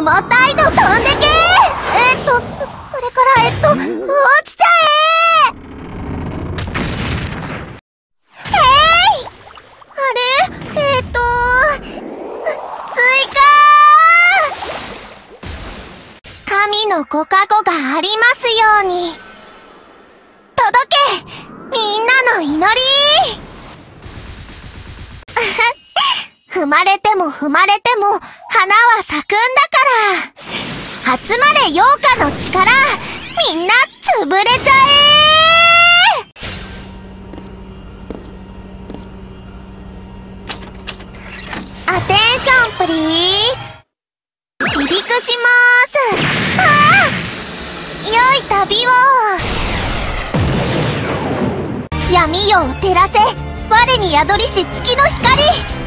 重たいの飛んでけえっと、そ、それから、えっと、落ちちゃええいあれえっと、追加神のご加護がありますように。届けみんなの祈り踏まれても踏まれても、花は咲くんだから。集まれ陽花の力、みんな潰れちゃえ。アテンションプリー離陸しまーす。ああ良い旅を。闇夜を照らせ。我に宿りし月の光。